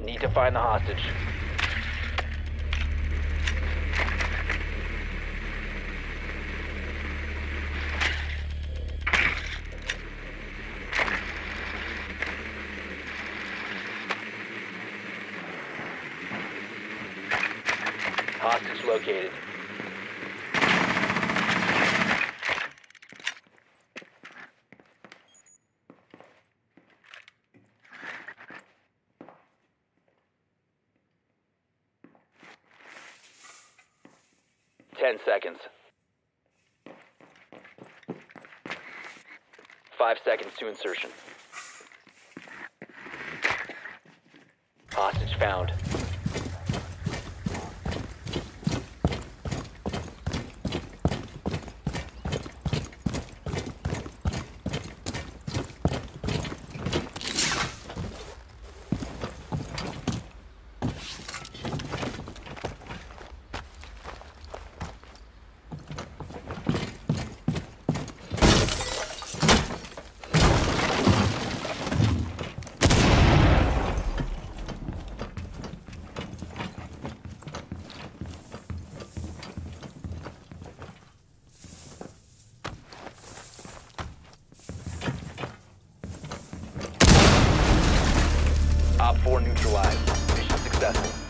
need to find the hostage. Hostage located. Ten seconds. Five seconds to insertion. Hostage found. Op 4 neutralized. Mission successful.